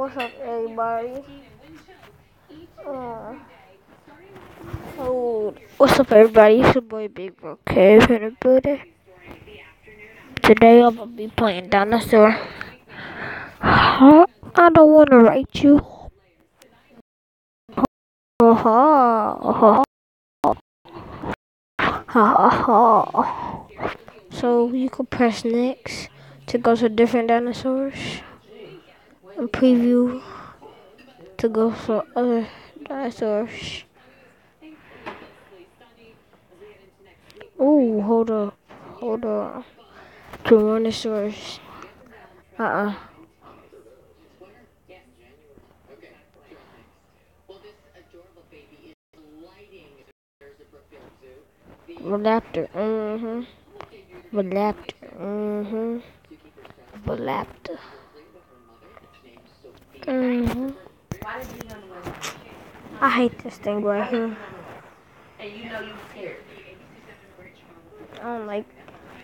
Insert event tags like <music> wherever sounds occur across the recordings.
What's up, everybody? Uh, what's up, everybody? It's your boy Big Bro Cave building. Today I'm gonna be playing dinosaur. I don't wanna write you. Ha ha ha ha. So you can press next to go to different dinosaurs and preview to go for other dinosaurs. Oh, hold up, hold up. Tyrannosaurus. Uh uh. Velaptor. Mm-hmm. Velaptor. Mm-hmm. Velaptor. I hate this thing right here. And you know you scared. I don't like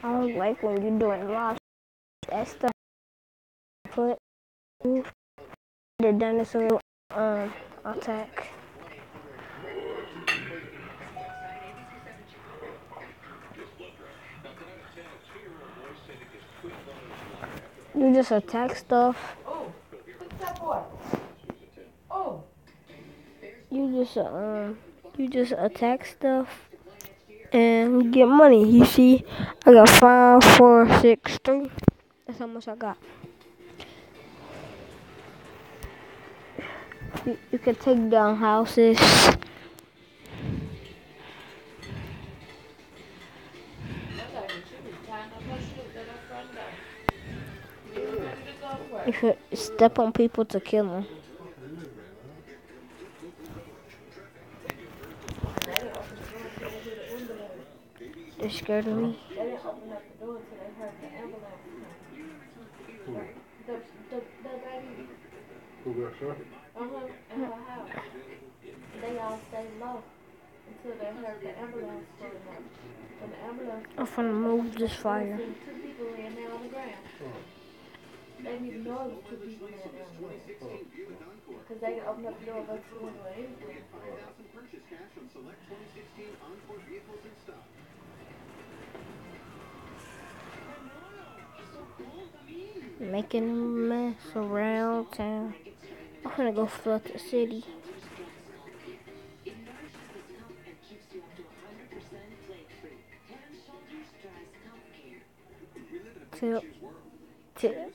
I don't like when you're doing lots that stuff put the dinosaur um attack. You just attack stuff. Oh, You just um you just attack stuff and get money. You see, I got five, four, six, three. That's how much I got. You, you can take down houses. that's like she was tying up her shoes at her front door. You ready to go to work? You step on people to kill them. They're scared of me. They didn't open up the door until they heard the ambulance come. The, the, the baby, Who got shot? uh-huh, in her house. They all stayed low until they heard the ambulance pulling up. When the ambulance I'm finna move this fire. Two people laying there on the ground. Two people laying there on the ground. Cause they didn't open up the door, go to the window or anything. Making a mess around town. I'm gonna go flood the city. Tip. Tip.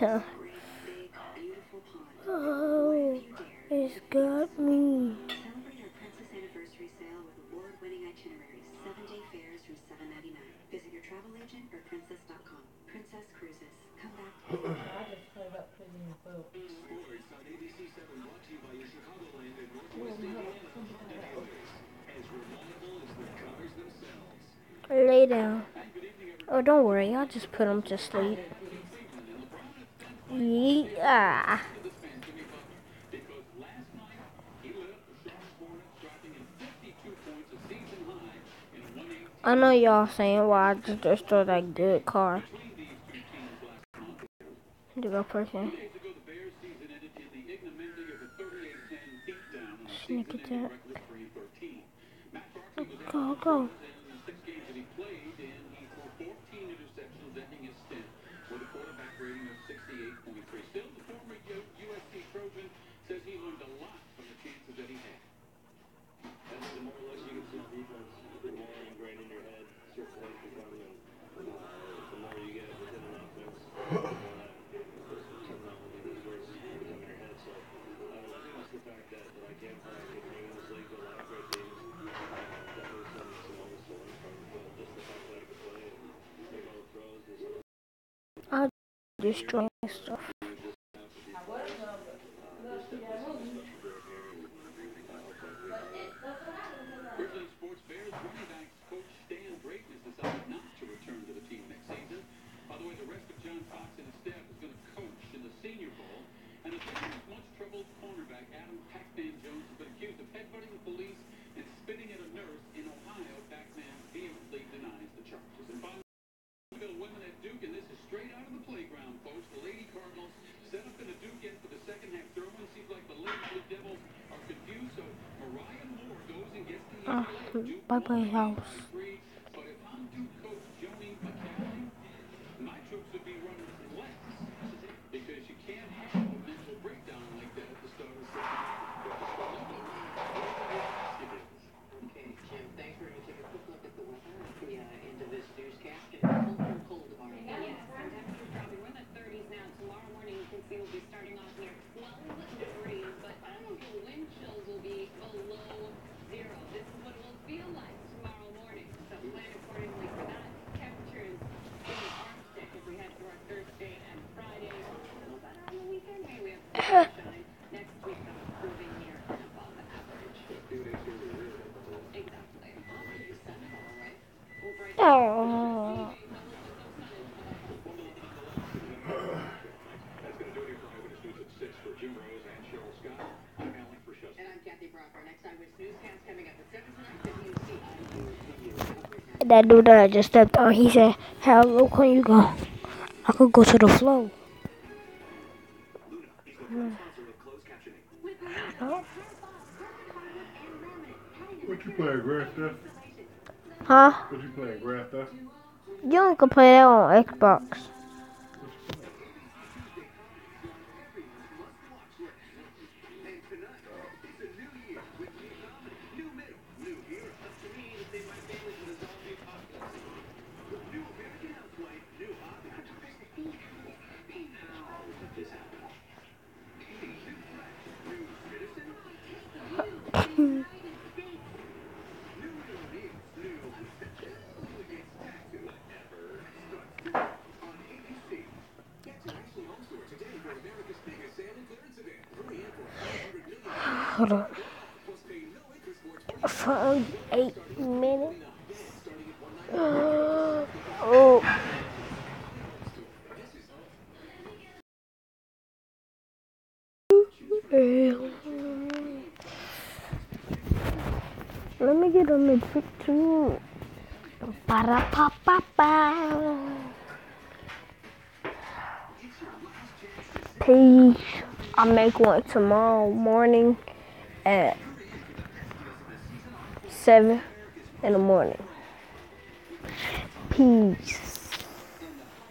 explore this great, big, beautiful pond? Oh, What if you dared it's got me. Celebrate our Princess Anniversary Sale with award-winning itineraries, seven-day fares from $7.99. Visit your travel agent or princess.com. Princess Cruises. Come back. <clears throat> I just played up pretty in the boat. Lay down. Oh, don't worry. I'll just put him to sleep. Yeah. I know y'all saying why I just destroyed that good car. The go person. Sneak attack. Go, go. destroying stuff. Bye bye, house. That dude that I just stepped on, he said, how low can you go? I could go to the floor. What you playing, Grand Theft? Huh? What you playing, Grand Theft? You only can play that on Xbox. hold on. eight minutes. Uh, oh. Let me get a midfield too. Para pa pa pa. Peace. I'll make one tomorrow morning at 7 in the morning. Peace.